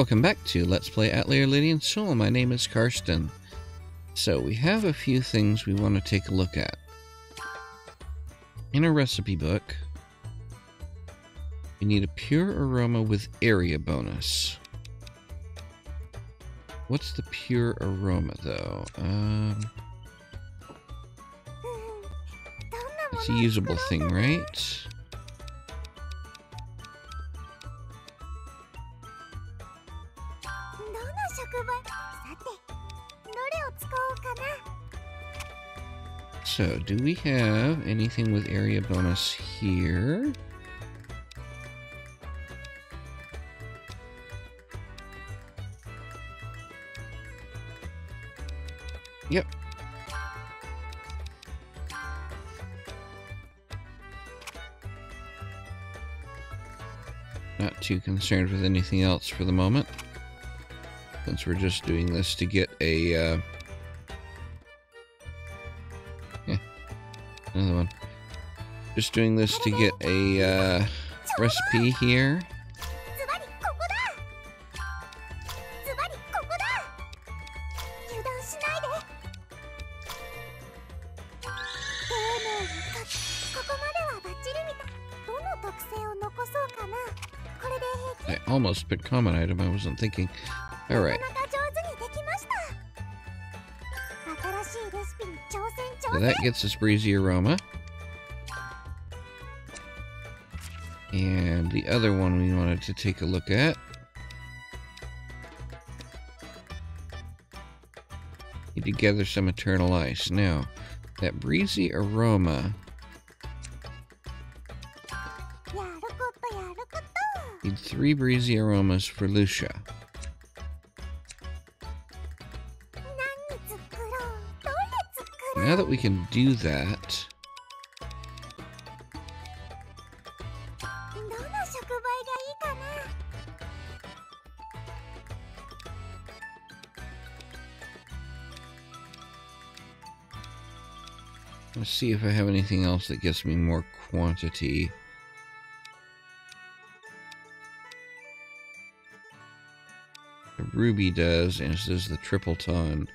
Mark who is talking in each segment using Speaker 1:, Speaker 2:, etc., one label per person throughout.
Speaker 1: Welcome back to Let's Play Atelier Lydie & Suelle. My name is Karsten. So we have a few things we want to take a look at. In a recipe book, we need a pure aroma with area bonus. What's the pure aroma though? Um, it's a usable thing, right? So, do we have anything with area bonus here? Yep. Not too concerned with anything else for the moment. Since we're just doing this to get a... Uh, Just doing this to get a uh, recipe here. I almost picked common item, I wasn't thinking. Alright. So that gets us breezy aroma. Other one we wanted to take a look at. Need to gather some eternal ice. Now, that breezy aroma. Need three breezy aromas for Lucia. Now that we can do that... see if I have anything else that gives me more quantity. The ruby does, and this is the triple ton.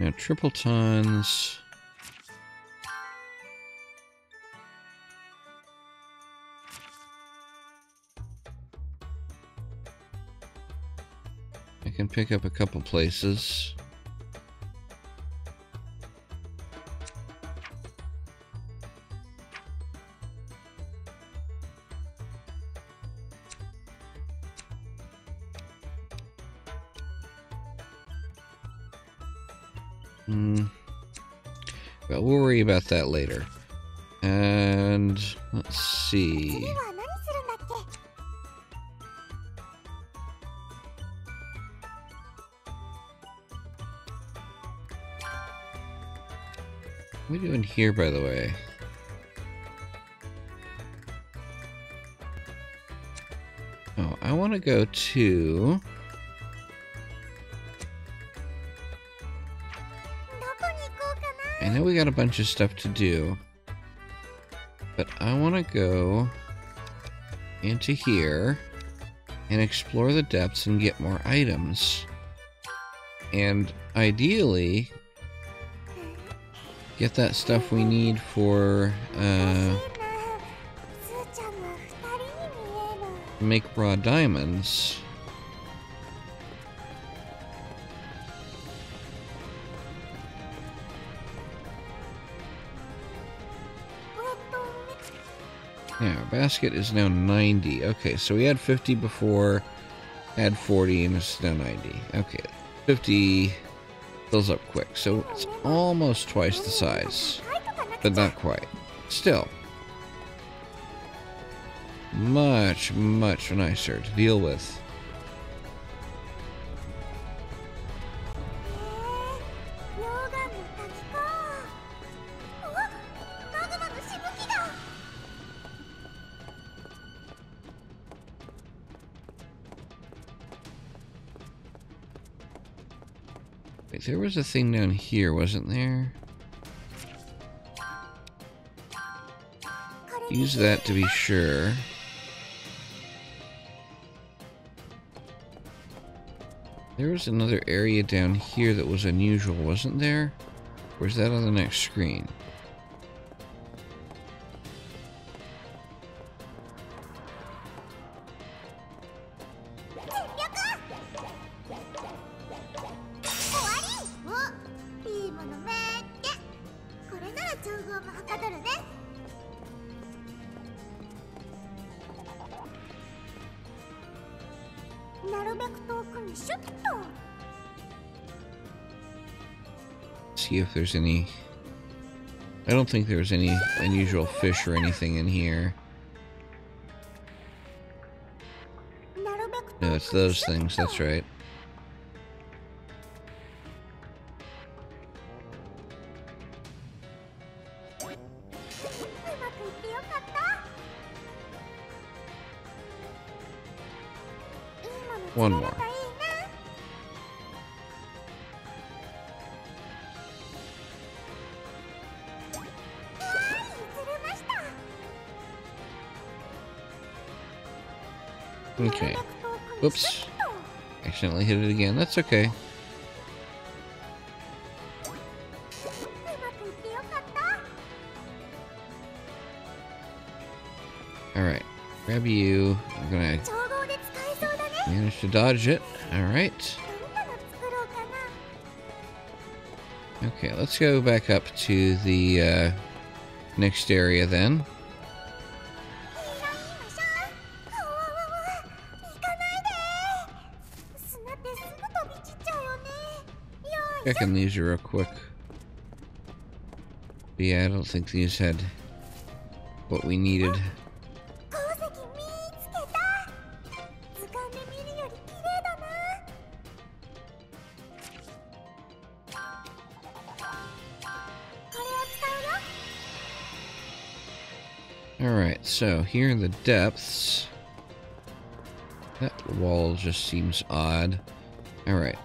Speaker 1: Now, triple tons... I can pick up a couple places. About that later. And let's see. What are we doing here, by the way? Oh, I want to go to... know we got a bunch of stuff to do, but I want to go into here and explore the depths and get more items. And ideally, get that stuff we need for, uh, make raw diamonds. Our basket is now 90. Okay, so we had 50 before, had 40, and it's now 90. Okay, 50 fills up quick. So it's almost twice the size, but not quite. Still, much, much nicer to deal with. There was a thing down here, wasn't there? Use that to be sure.
Speaker 2: There was another area down here that was unusual, wasn't there? Or is that on the next screen? any... I don't think there's any unusual fish or anything in here. No, it's those things, that's right. Whoops. Accidentally hit it again. That's okay. Alright. Grab you. I'm gonna manage to dodge it. Alright. Okay, let's go back up to the uh, next area then. Checking these real quick. But yeah, I don't think these had what we needed. Alright, so here in the depths... That wall just seems odd. Alright,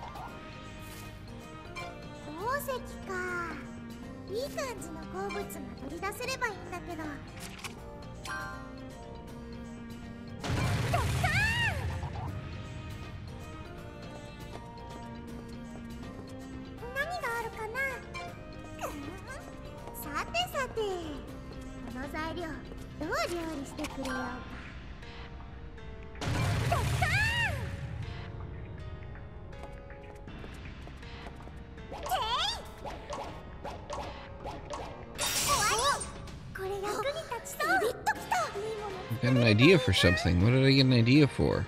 Speaker 2: Got an idea for something. What did I get an idea for?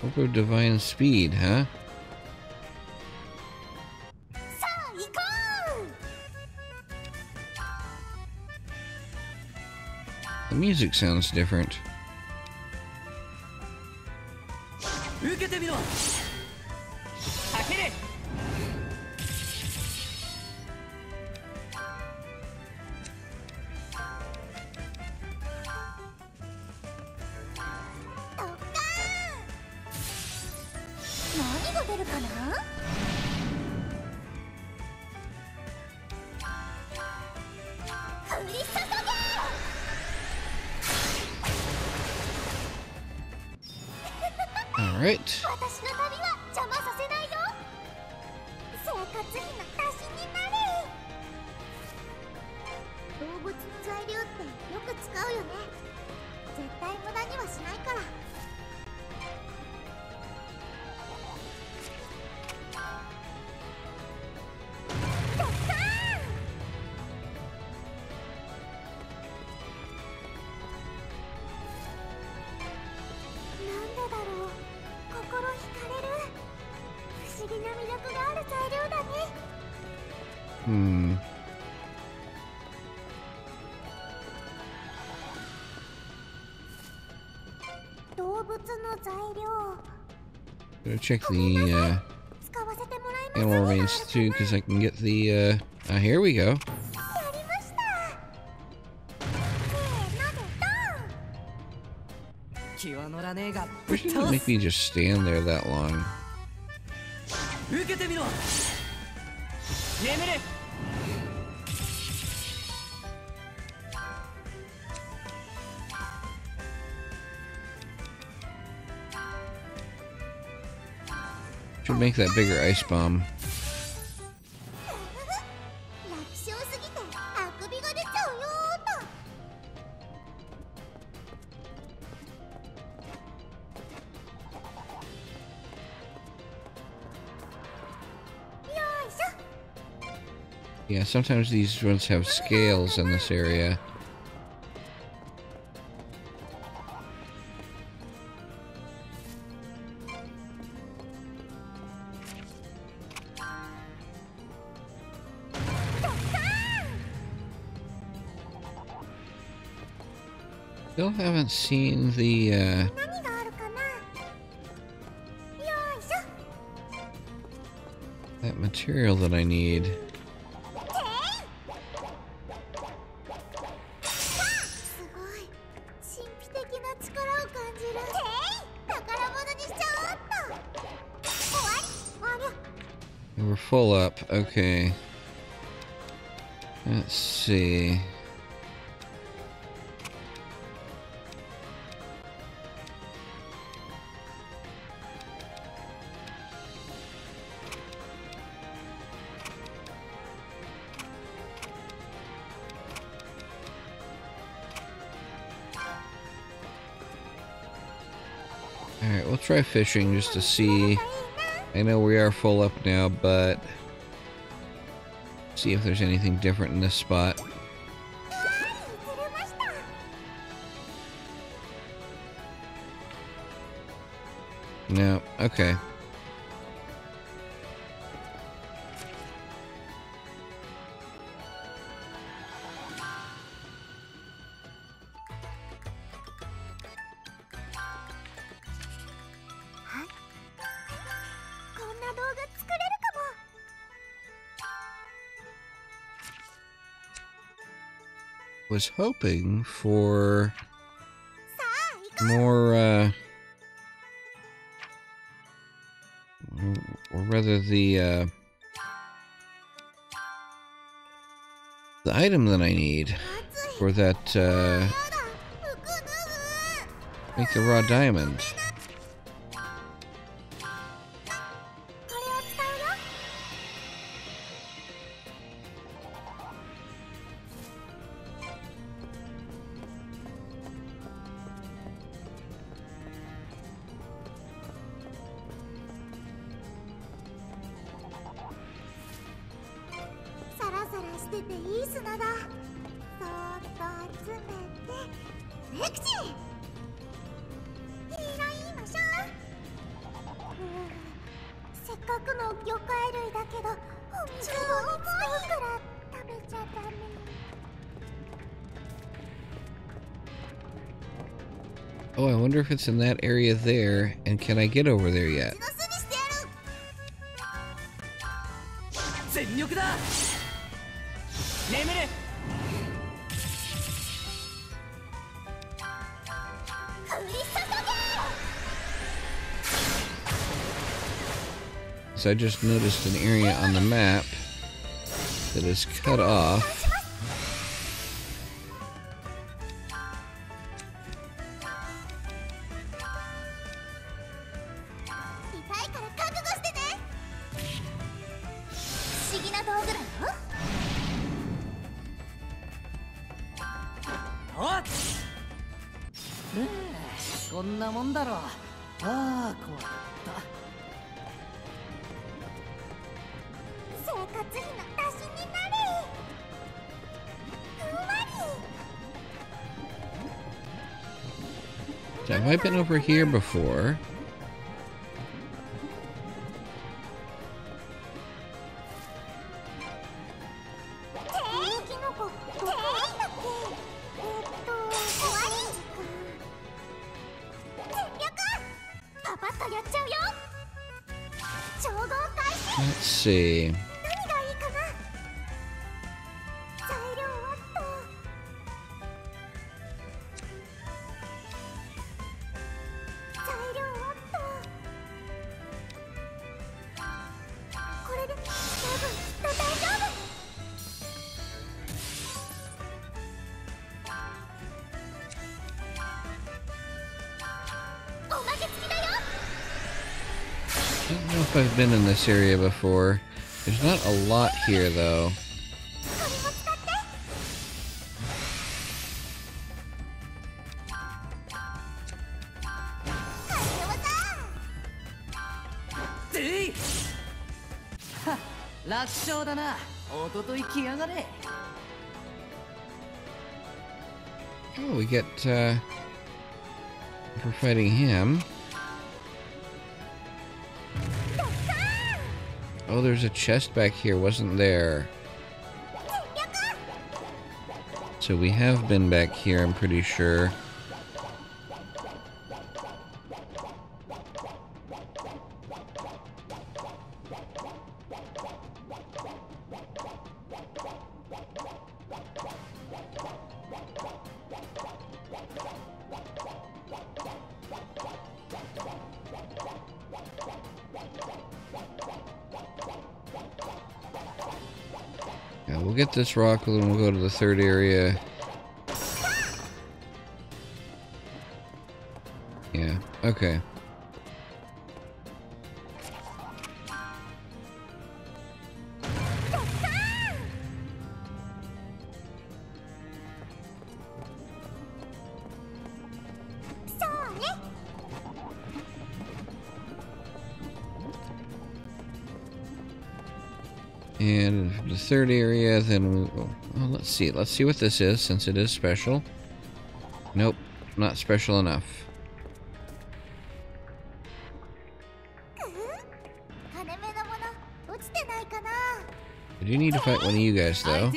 Speaker 2: Hope of Divine Speed, huh? The music sounds different. check the uh, animal remains too, because I can get the. Uh, uh, here we go. Wish it didn't make me just stand there that long. Make that bigger ice bomb. Yeah, sometimes these ones have scales in this area. still haven't seen the, uh... That material that I need. We're full up, okay. Let's see. try fishing just to see. I know we are full up now, but see if there's anything different in this spot. No, okay. was hoping for more, uh, or rather the, uh, the item that I need for that, uh, make the raw diamond. it's in that area there, and can I get over there yet? So I just noticed an area on the map that is cut off.
Speaker 3: んなもんだろああ困った
Speaker 1: 生活費の足しになれふんわり
Speaker 2: So have I been over here before?
Speaker 1: been in this area before. There's not a lot here, though. Oh, we get, uh, for fighting him. There's a chest back here, wasn't there? So we have been back here, I'm pretty sure. Get this rock and then we'll go to the third area. Yeah, okay. then. Well, let's see. Let's see what this is, since it is special. Nope. Not special enough.
Speaker 2: Mm-hmm.
Speaker 1: I do need to fight one of you guys, though.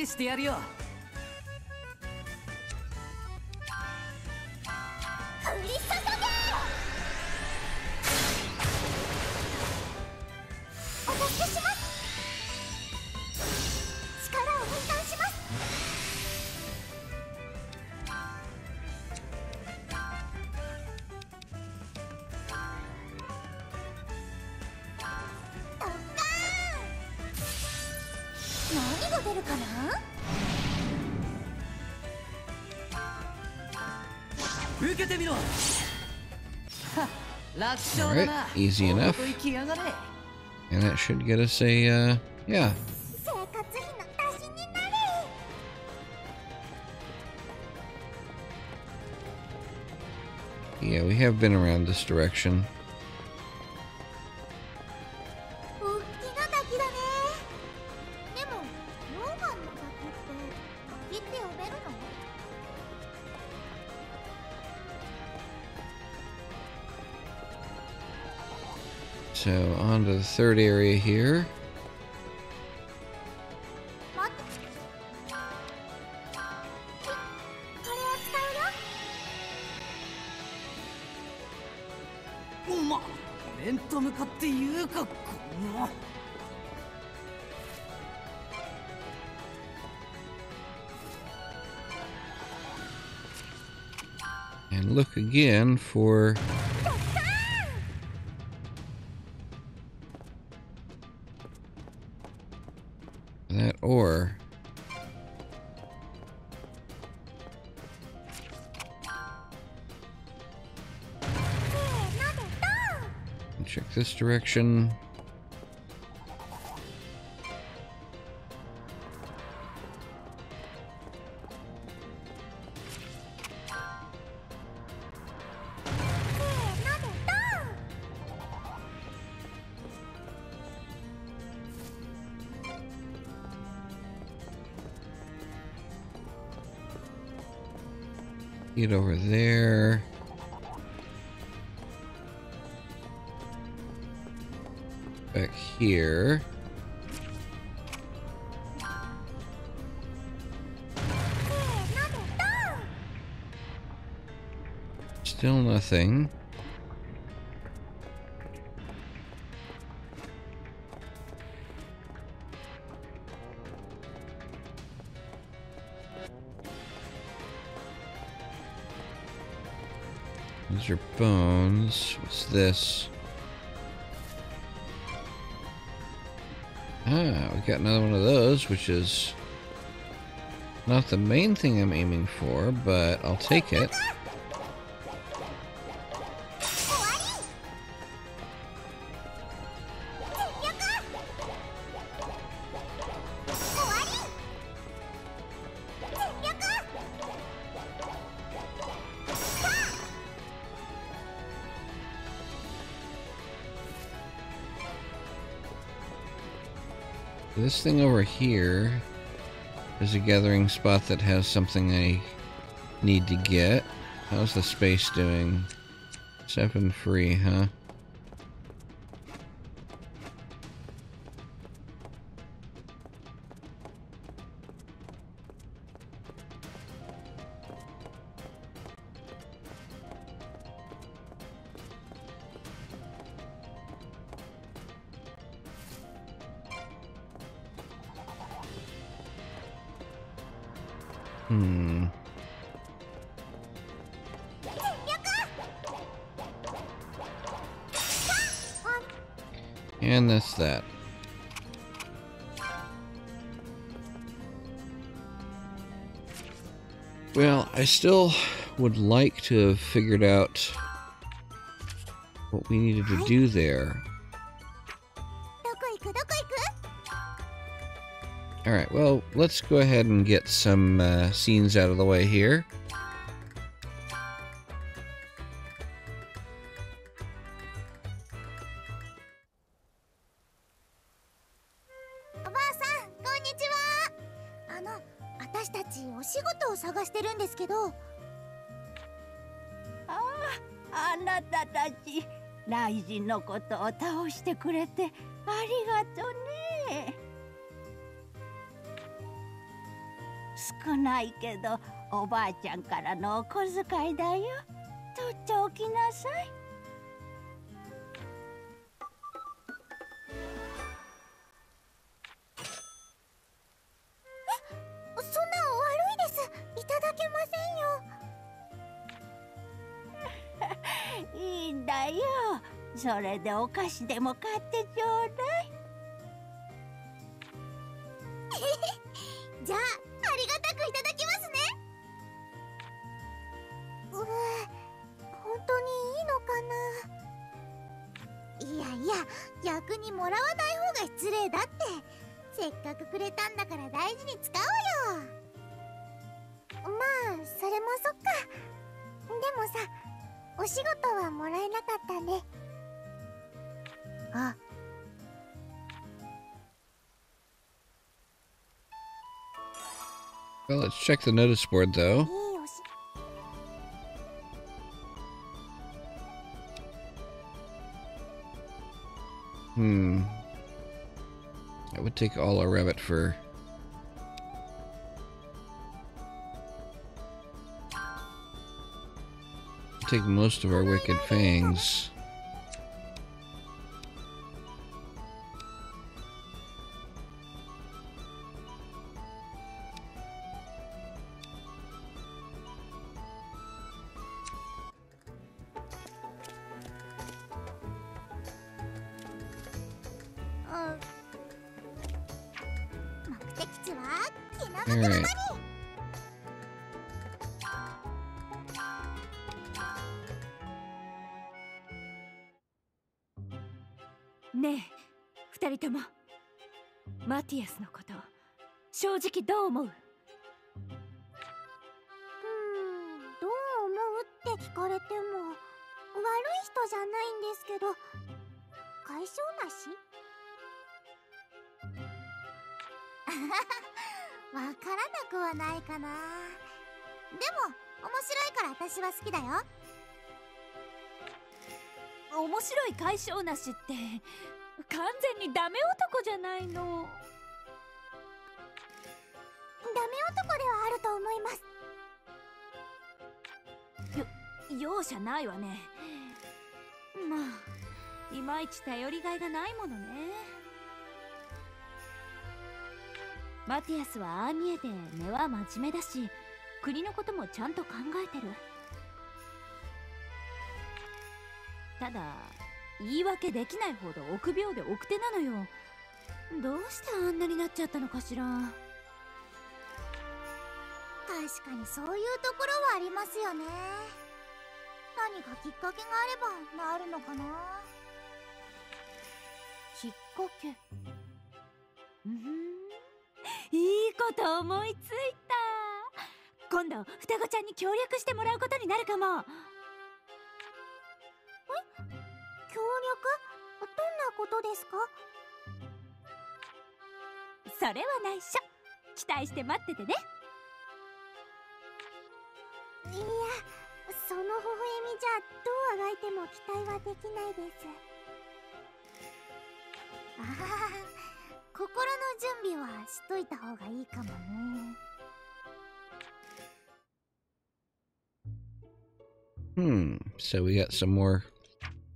Speaker 1: easy enough. And that should get us a, uh, yeah. Yeah, we have been around this direction. third area here. And look again for this direction. Get over there. Those are bones. What's this? Ah, we got another one of those, which is not the main thing I'm aiming for, but I'll take it. This thing over here is a gathering spot that has something I need to get. How's the space doing? Seven free, huh? I still would like to have figured out what we needed to do there. Alright, well, let's go ahead and get some uh, scenes out of the way here.
Speaker 2: あ
Speaker 4: なたたち雷神のことを倒してくれてありがとね。少ないけどおばあちゃんからのお小遣いだよ。取っておきなさい。
Speaker 2: そ
Speaker 4: れでお菓子でも買ってちょうだい。
Speaker 1: Let's check the notice board, though. Hmm. That would take all our rabbit fur. Take most of our wicked fangs.
Speaker 5: ねえ二人とも。マティアスのこと正直どう思う？
Speaker 2: うーんどう思うって聞かれても悪い人じゃないんですけど解消なし？わからなくはないかな。でも面白いから私は好きだよ
Speaker 5: 面白い解消なしって完全にダメ男じゃないの。
Speaker 2: ダメ男ではあると思います。
Speaker 5: 容赦ないわね。まあいまいち頼りがいがないものね。マティアスはああ見えて根は真面目だし国のこともちゃんと考えてるただ言い訳できないほど臆病で奥手なのよ。どうしてあんなになっちゃったのかしら。
Speaker 2: 確かにそういうところはありますよね。何かきっかけがあれば治るのかな。
Speaker 5: きっかけ？うん。いいこと思いついた。今度双子ちゃんに協力してもらうことになるかも
Speaker 2: 協力？どんなことですか？
Speaker 5: それは内緒。期待して待っててね。
Speaker 2: いやその微笑みじゃどうあがいても期待はできないです。ああ心の準備はしといた方がいいかもね。
Speaker 1: Hmm. So we got some more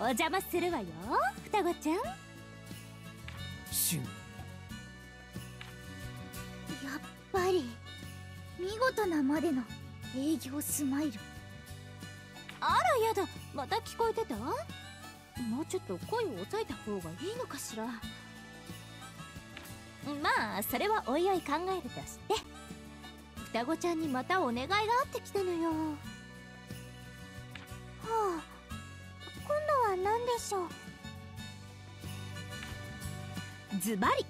Speaker 3: お
Speaker 5: 邪魔するわよ双子ちゃん。
Speaker 3: シュン。
Speaker 2: やっぱり見事なまでの営業スマイル。
Speaker 5: あらやだまた聞こえてた？もうちょっと声を抑えた方がいいのかしら。まあそれはおいおい考えるとして双子ちゃんにまたお願いがあってきたのよ。
Speaker 2: はあ何でしょう？
Speaker 5: ズバリ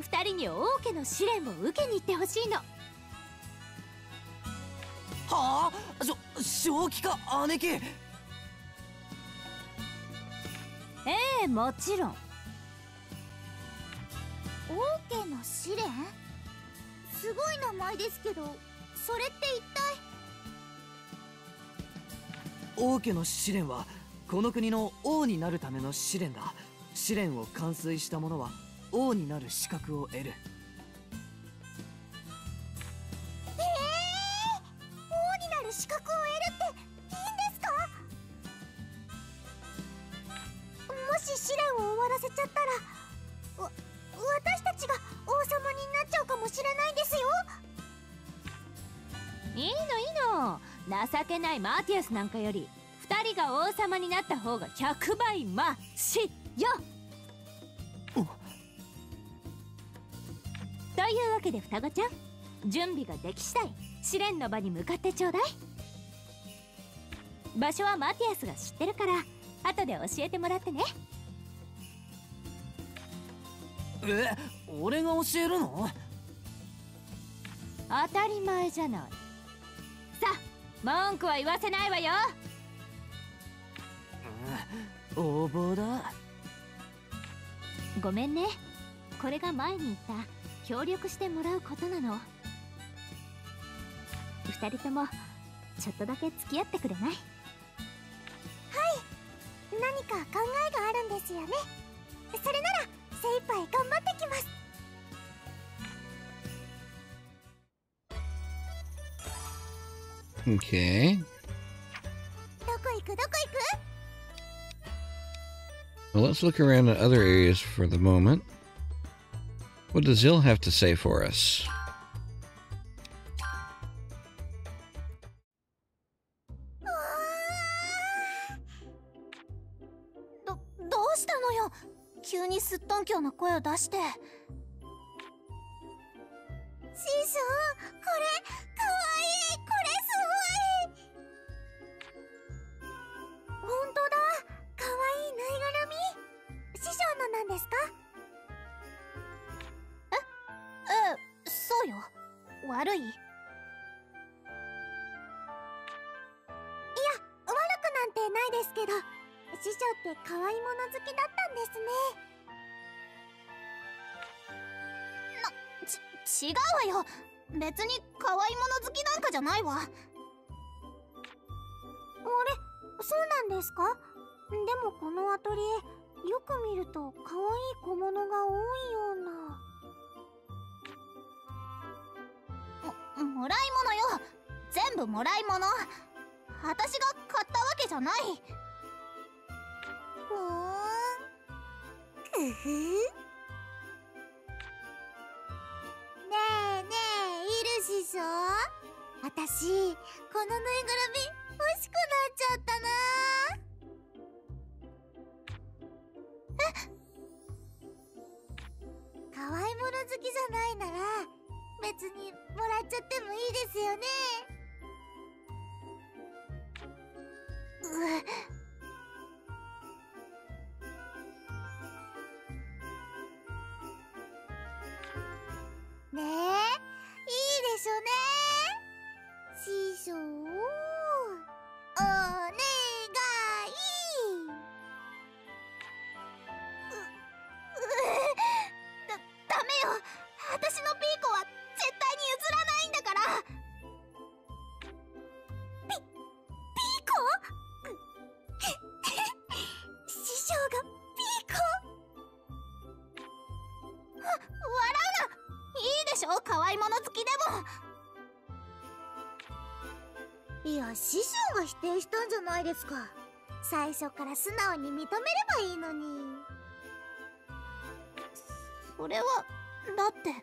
Speaker 5: 二人に王家の試練を受けに行ってほしいの。
Speaker 3: はあ？しょ正気か姉貴。
Speaker 5: ええもちろん。
Speaker 2: 王家の試練？すごい名前ですけどそれって一体？
Speaker 3: 王家の試練はこの国の王になるための試練だ。試練を完遂した者は王になる資格を得る。
Speaker 2: ええ王になる資格を得るっていいんですか？もし試練を終わらせちゃったらわ私たちが王様になっちゃうかもしれないんですよ。
Speaker 5: いいのいいの。情けないマーティアスなんかより二人が王様になった方が100倍マシよ。というわけで双子ちゃん。準備ができ次第試練の場に向かってちょうだい。場所はマティアスが知ってるから後で教えてもらってね。
Speaker 3: え俺が教えるの？
Speaker 5: 当たり前じゃない。さあ文句は言わせないわよ
Speaker 3: 横暴だ
Speaker 5: ごめんね。これが前に言った。協力してもらうことなの。二人ともちょっとだけ付き合ってくれない？
Speaker 2: 何か考えがあるんですよね。それなら精一杯頑張ってきます。
Speaker 1: Okay.
Speaker 2: どこ行く？どこ行く？
Speaker 1: Well, let's look around at other areas for the moment. What does Zill have to say for us?
Speaker 2: ぬいぐるみ師匠のなんですか？ええそうよ。悪い？いや悪くなんてないですけど師匠って可愛いもの好きだったんですね。なち違うわよ。別に可愛いもの好きなんかじゃないわ。あれそうなんですか？もこのアトリエよく見ると可愛い小物が多いような。ももらい物よ。全部もらい物。私が買ったわけじゃない。ふーん。くふ。ねえねえいるしそあたしこのぬいぐるみ欲しくなっちゃったな好きじゃないなら別にもらっちゃってもいいですよね。うねえいいでしょね。師匠？いでしょ可愛いもの好きでも。いや師匠が否定したんじゃないですか。最初から素直に認めればいいのに。それはだって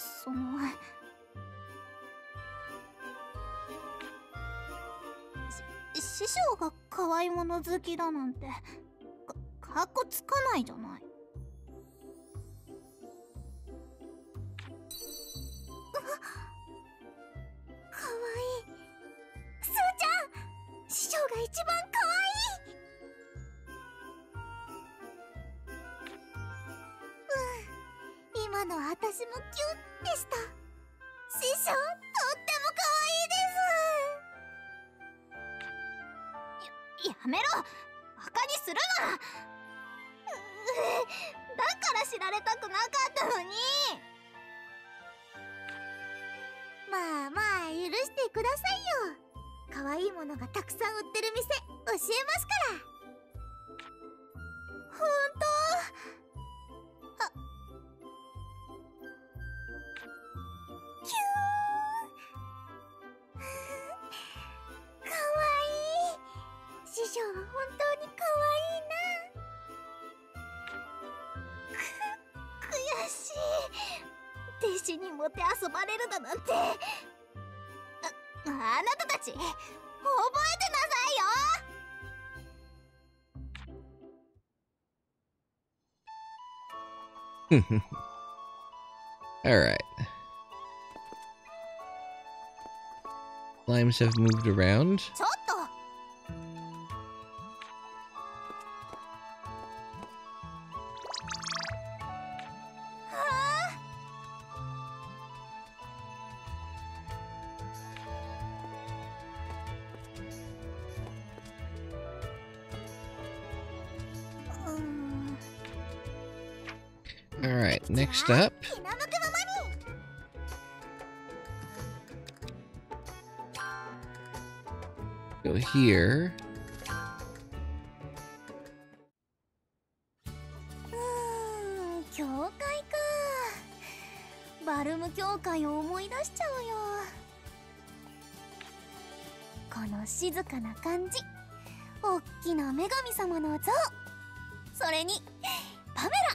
Speaker 2: そのし師匠が可愛いもの好きだなんてかかっこつかないじゃない。一番遊ばれるだなんてああなたたち覚えてなさいよ
Speaker 1: Alright. Slimes have moved around.
Speaker 2: 教会か。バルム教会を思い出しちゃうよ。この静かな感じ。大きな女神様の像。それにパメラ。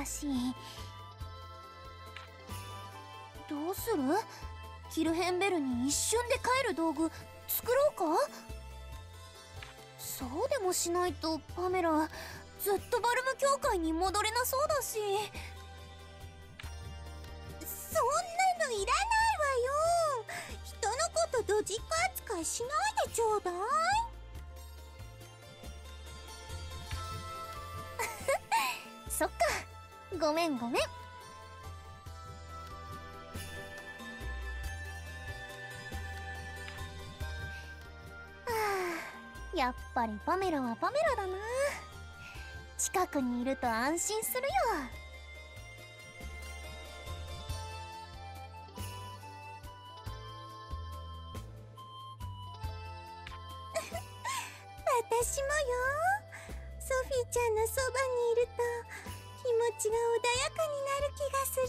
Speaker 2: らしい。どうする？キルヘンベルに一瞬で帰る道具作ろうか？そうでもしないとパメラずっとバルム教会に戻れなそうだし。ぱりパメラはパメラだな。近くにいると安心するよ。私もよ。ソフィーちゃんのそばにいると気持ちが穏やかになる気がする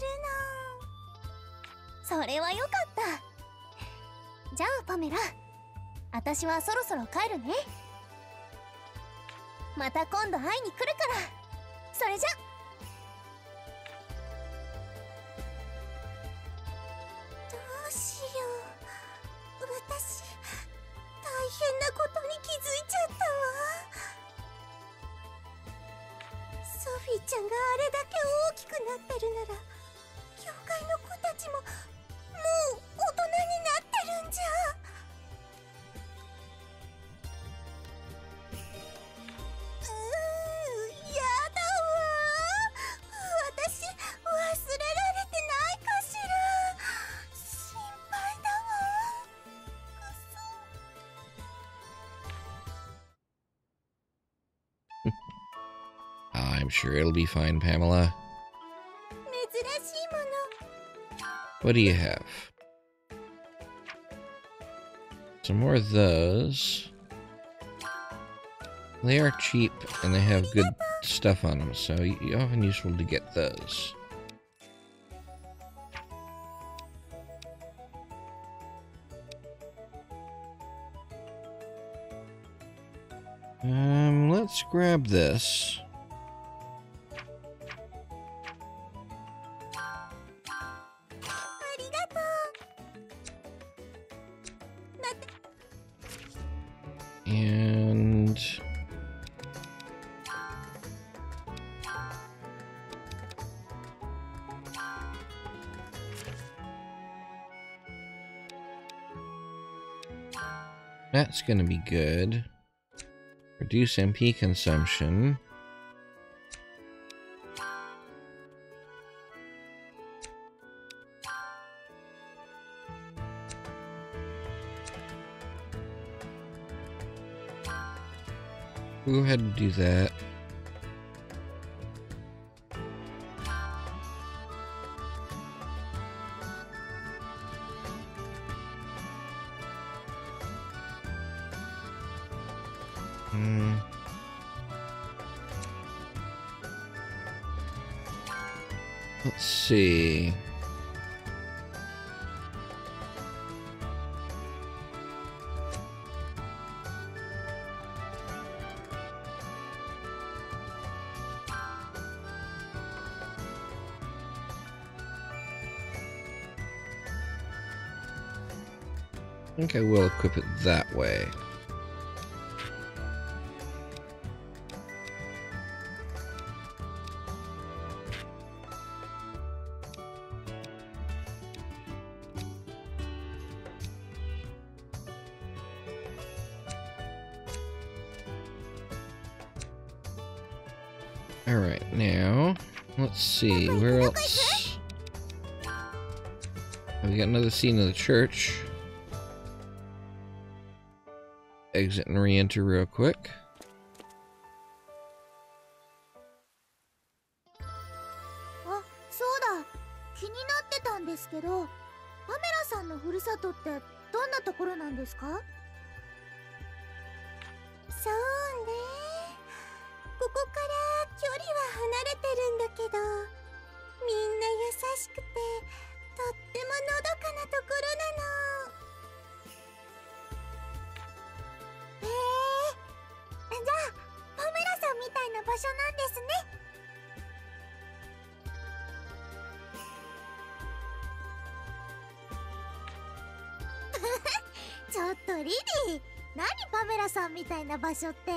Speaker 2: の。それはよかった。じゃあパメラ。私はそろそろ帰るね。また今度会いに来るから。それじゃ。
Speaker 1: sure it'll be fine, Pamela. What do you have? Some more of those. They are cheap and they have good stuff on them, so you often useful to get those. Um, let's grab this. To be good. Reduce MP consumption. We'll go ahead and do that. Think I will equip it that way. Alright, now, let's see, where else? We got another scene of the church. Exit and re-enter real quick.
Speaker 2: 場所なんですね。ちょっとリリー何パメラさんみたいな場所って。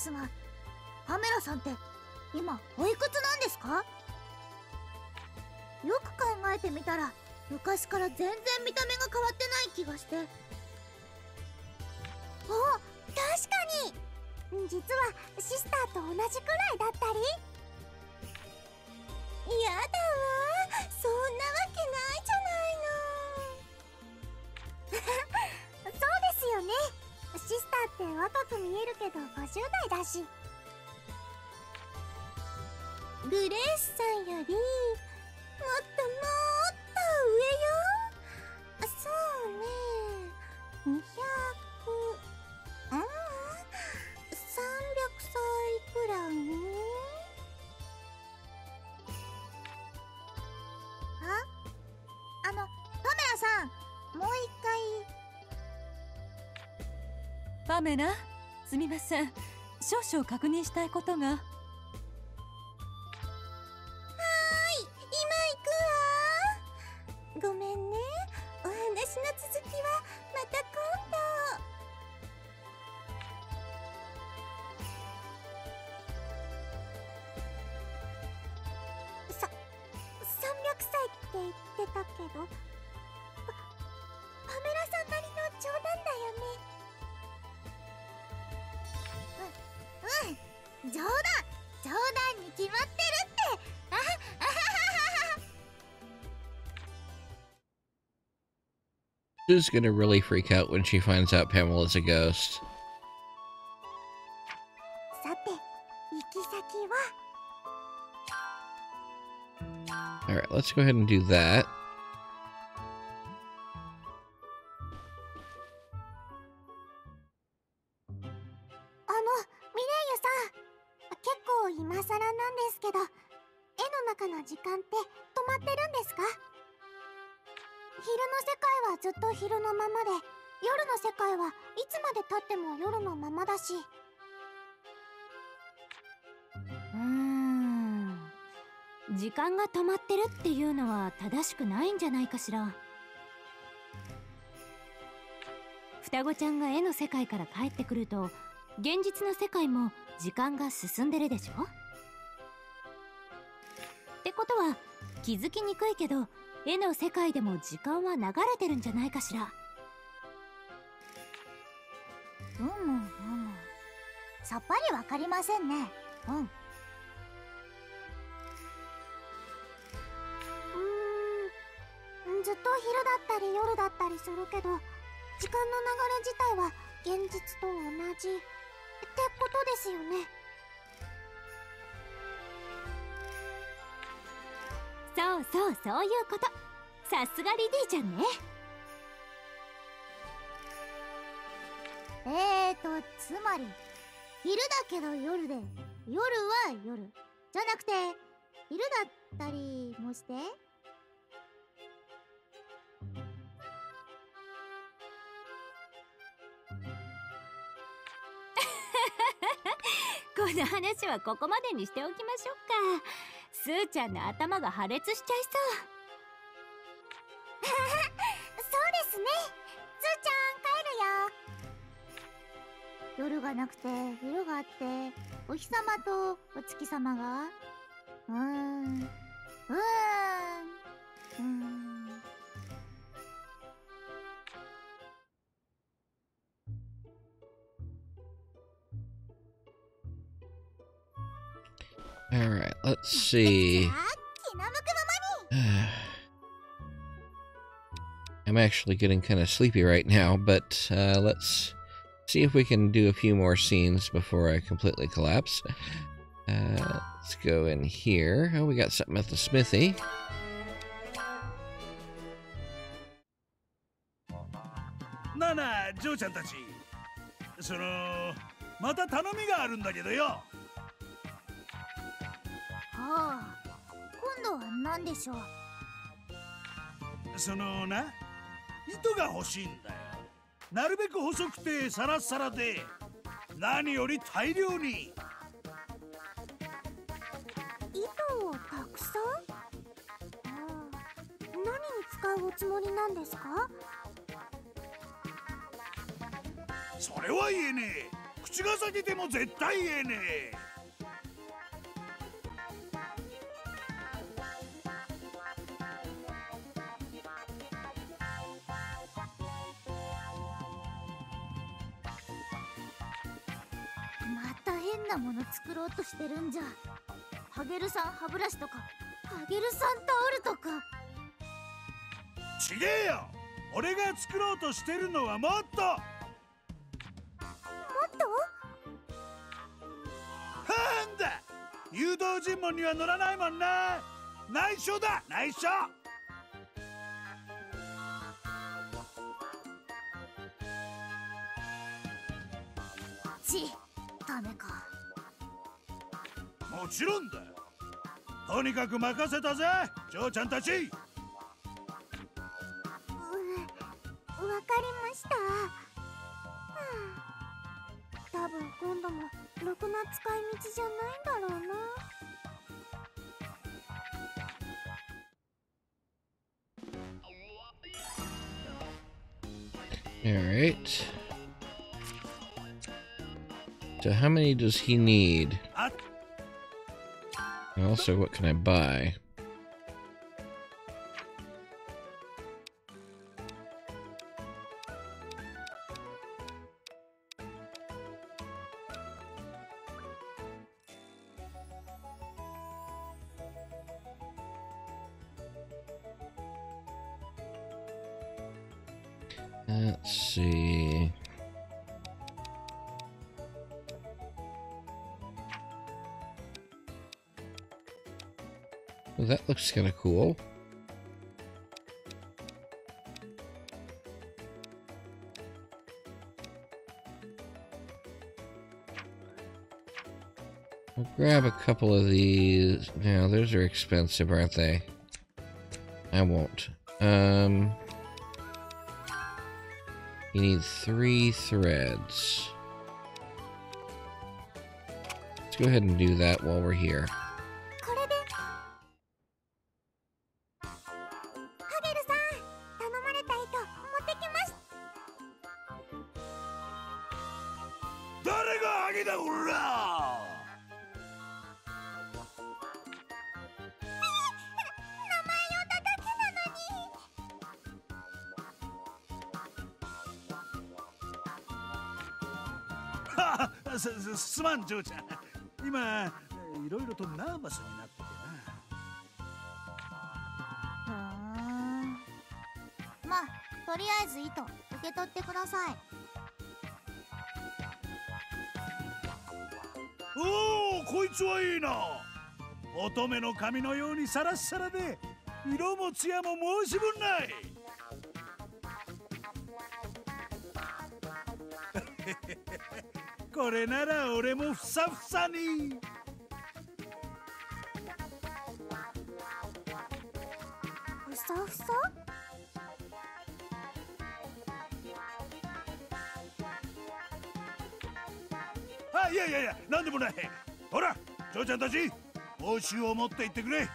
Speaker 2: ますがパメラさんって今おいくつなんですか？よく考えてみたら昔から全然見た目が変わってない気がして。お確かに。実はシスターと同じくらいだったり。るけど50代だしグレースさんよりもっともっと上よ。そうね。200うん300歳くらい？あ？あのパメラさんもう一回。
Speaker 6: パメラ？みません。少々確認したいことが。
Speaker 2: はーい。今行くわ。ごめんね。お話の続きはまた今度。
Speaker 1: Sue's gonna really freak out when she finds out Pamela's a ghost. Alright, let's go ahead and do that.
Speaker 5: ちゃんが絵の世界から帰ってくると現実の世界も時間が進んでるでしょ？ってことは気づきにくいけど絵の世界でも時間は流れてるんじゃないかしら？
Speaker 2: うむうむさっぱりわかりませんね。うん。うーん。ずっと昼だったり夜だったりするけど時間の流れ自体は現実と同じってことですよね。
Speaker 5: そうそうそういうこと。さすがリディちゃんね。
Speaker 2: えーとつまり昼だけど夜で。夜は夜。じゃなくて昼だったりもして
Speaker 5: この話はここまでにしておきましょうか。スーちゃんの頭が破裂しちゃい
Speaker 2: そう。そうですね。つーちゃん帰るよ。夜がなくて昼があってお日様とお月様が。うーん。うーん。うーん。
Speaker 1: Alright, let's see.
Speaker 2: さあ気の向くままに
Speaker 1: I'm actually getting kind of sleepy right now, but uh, let's see if we can do a few more scenes before I completely collapse. Uh, let's go in here. Oh, we got something at the smithy.
Speaker 7: なあなあジョーちゃんたちそのまた頼みがあるんだけどよ
Speaker 2: は あ今度は何でしょう？
Speaker 7: そのな糸が欲しいんだよ。なるべく細くてサラッサラで何より大量に。
Speaker 2: 糸をたくさん？何に使うおつもりなんですか？
Speaker 7: それは言えねえ。口が裂けても絶対言えねえ
Speaker 2: 変なもの作ろうとしてるんじゃ。ハゲルさん歯ブラシとかハゲルさんタオルとか。
Speaker 7: ちげえよ。俺が作ろうとしてるのはもっと。
Speaker 2: もっと？
Speaker 7: なんだ。誘導尋問には乗らないもんな。内緒だ内緒
Speaker 2: ダメか。
Speaker 7: もちろんだとにかく任せたぜ嬢ちゃんたち。
Speaker 2: うんわかりました、はあ、多分今度もろくな使い道じゃないんだろうな
Speaker 1: So how many does he need? And also, what can I buy? Kind of cool. I'll grab a couple of these. Now, those are expensive, aren't they? I won't. Um, you need three threads. Let's go ahead and do that while we're here.
Speaker 7: 乙女の髪のようにサラッサラで色も艶も申し分ない。これなら俺もふさふさに。
Speaker 2: ふさふさ？
Speaker 7: あいやいやいやなんでもない。ほら嬢ちゃんたち報酬を持って行ってくれ。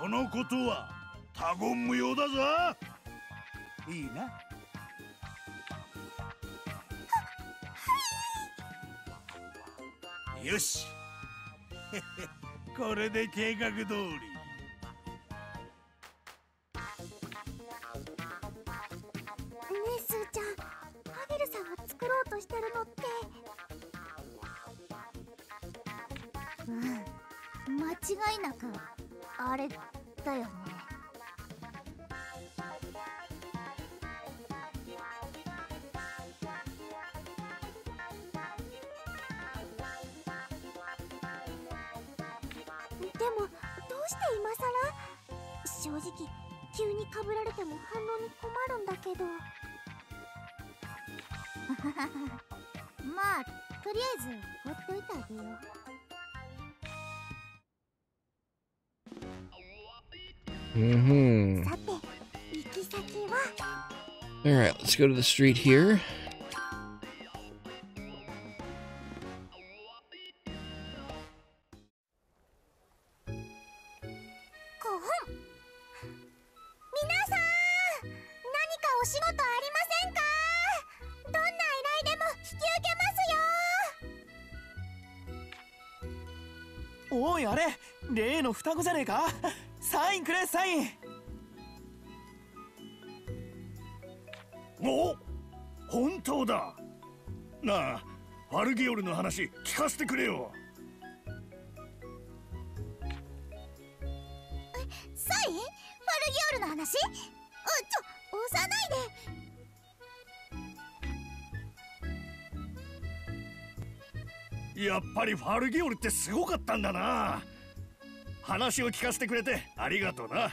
Speaker 7: このことは他言無用だぞ。いいな？よし。これで計画通り。
Speaker 2: けどまあとりあえず放っておいてあげよう
Speaker 1: Mm-hmm.
Speaker 2: さて行き先は
Speaker 1: Alright, let's go to the street here.
Speaker 2: り
Speaker 7: ファルギオルってすごかったんだな。話を聞かせてくれてありがとうな。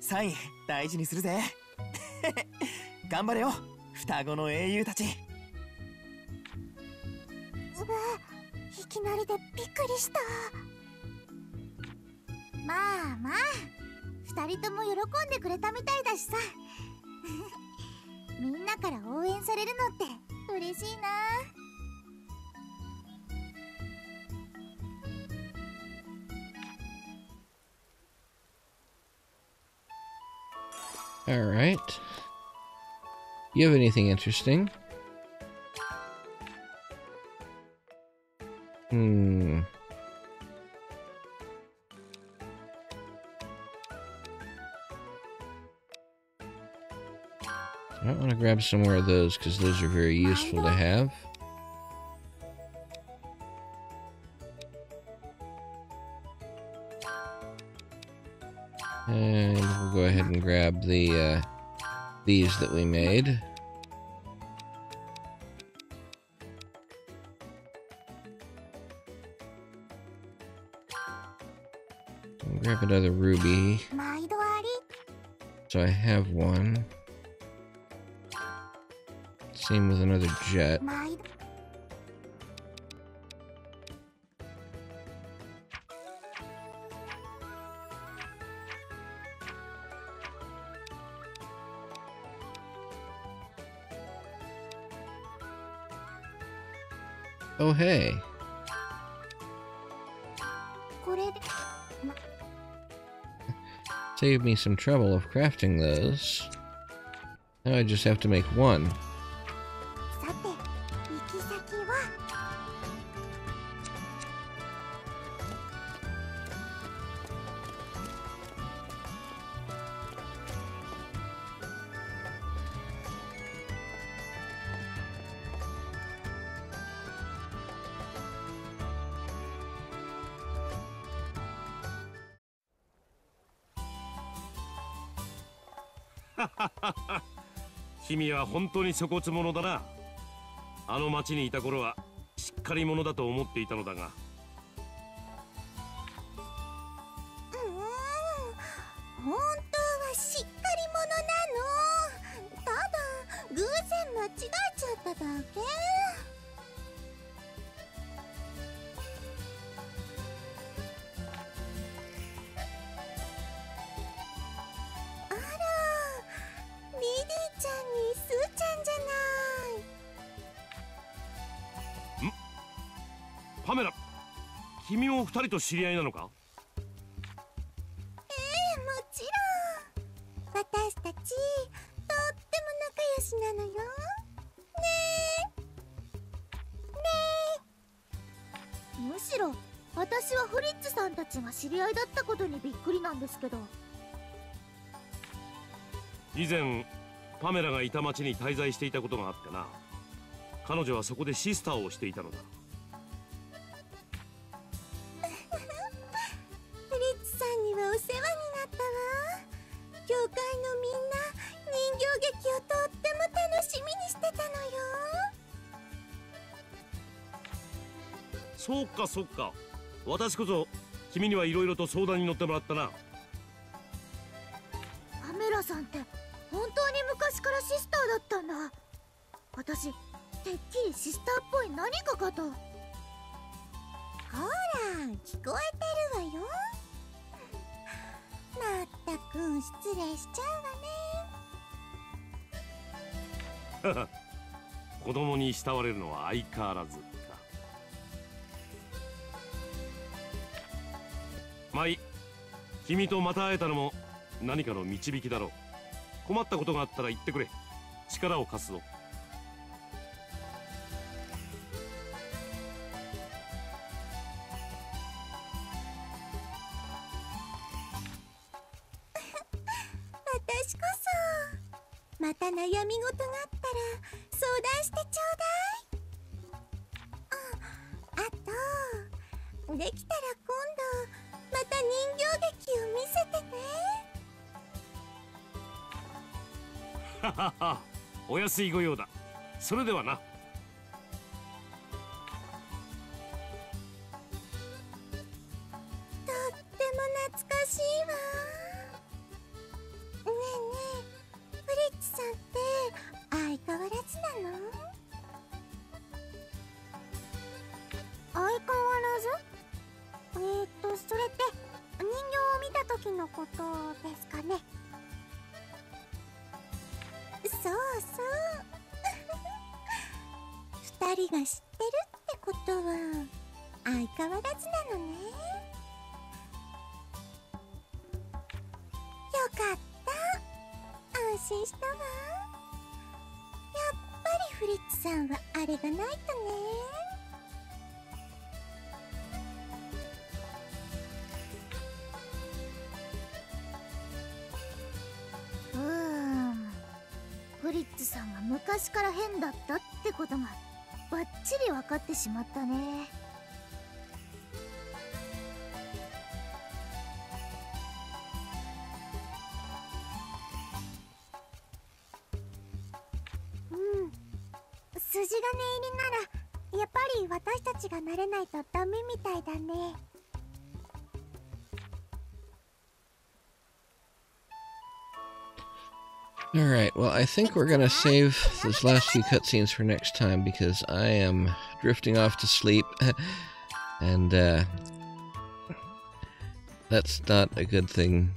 Speaker 3: サイン大事にするぜ。頑張れよ双子の英雄たち。
Speaker 2: うわいきなりでびっくりした。まあまあ二人とも喜んでくれたみたいだしさ。みんなから応援されるのって嬉しいな
Speaker 1: Alright. You have anything interesting? Hmm. I might want to grab some more of those because those are very useful to have. And we'll go ahead and grab the uh, these that we made. Grab another ruby. So I have one. Same with another jet. Hey. Saved me some trouble of crafting those. Now I just have to make one.
Speaker 8: 君は本当に粗骨者だな。あの町にいた頃はしっかり者だと思っていたのだが。と知り合いなのか？
Speaker 2: ええもちろん。私たちとっても仲良しなのよねえねえむしろ私はフリッツさんたちが知り合いだったことにびっくりなんですけど。
Speaker 8: 以前パメラがいた町に滞在していたことがあってな。彼女はそこでシスターをしていたのだそうか。私こそ君にはいろいろと相談に乗ってもらったな。
Speaker 2: パメラさんって本当に昔から知シスターだったんだ。私てっきりシスターっぽい何かかと。ほら聞こえてるわよ。まったく失礼しちゃうわね。
Speaker 8: 子供に慕われるのは相変わらず舞君とまた会えたのも何かの導きだろう。困ったことがあったら言ってくれ。力を貸すぞ。お安いご用だ。それではな。
Speaker 2: 昔から変だったってことがバッチリ分かってしまったね。うん。筋金入りならやっぱり私たちがなれないとダメみたいだね。
Speaker 1: Alright, well, I think we're gonna save those last few cutscenes for next time because I am drifting off to sleep. and, uh, that's not a good thing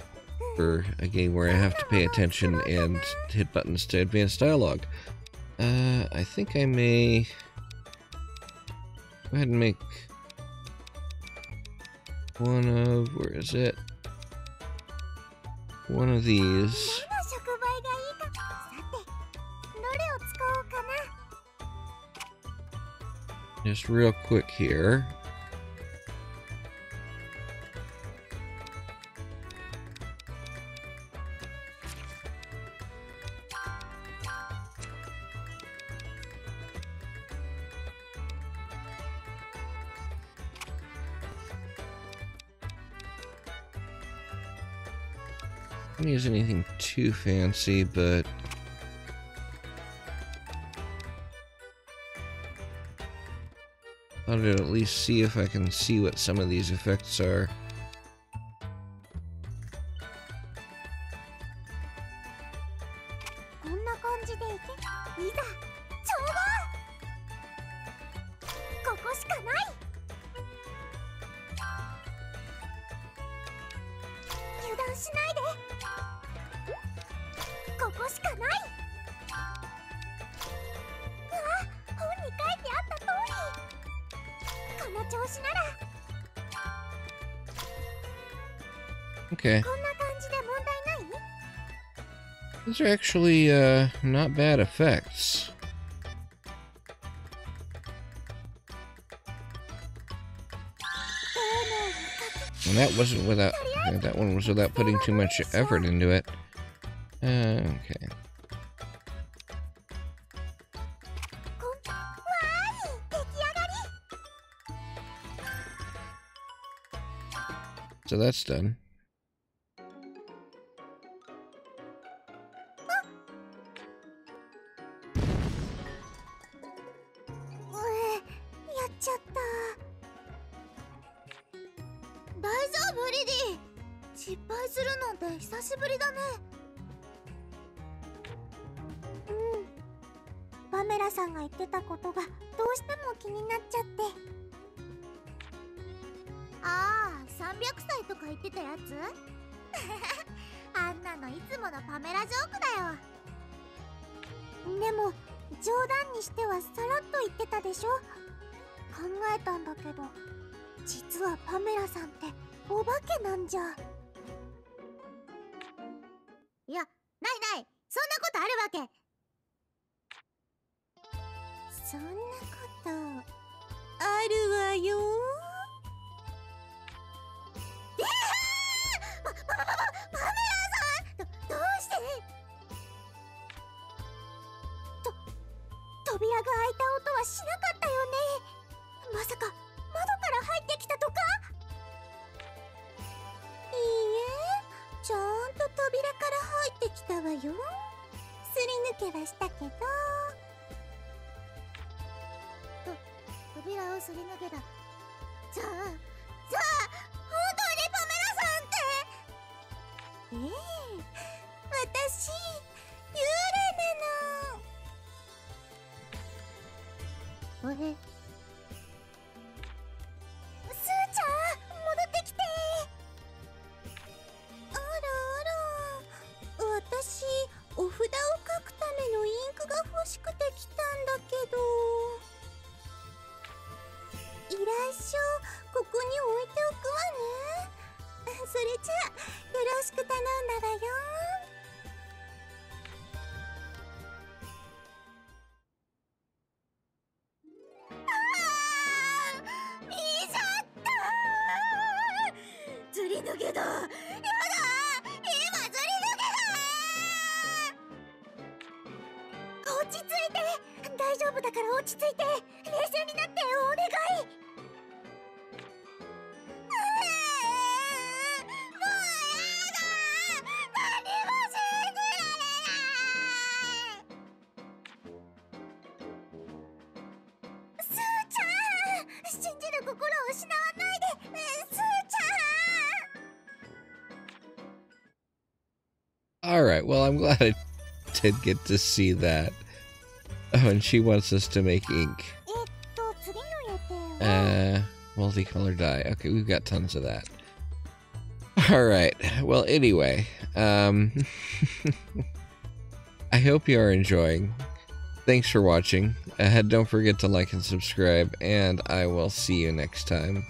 Speaker 1: for a game where I have to pay attention and hit buttons to advance dialogue. Uh, I think I may go ahead and make one of, where is it? One of these. Just real quick here. I don't use anything too fancy, but Thought I'd at least see if I can see what some of these effects are. Okay. These are actually uh, not bad effects. And that wasn't without yeah, that one was without putting too much effort into it. Uh, okay. So that's done.
Speaker 9: じゃあ本当にパメラさんって。ええ私幽霊なの。
Speaker 2: え right. Well, I'm glad I did get to see that. Oh, and she wants us to make ink. Uh, multicolor dye. Okay, we've got tons of that. All right. Well, anyway, um, I hope you are enjoying. Thanks for watching. Uh, don't forget to like and subscribe, and I will see you next time.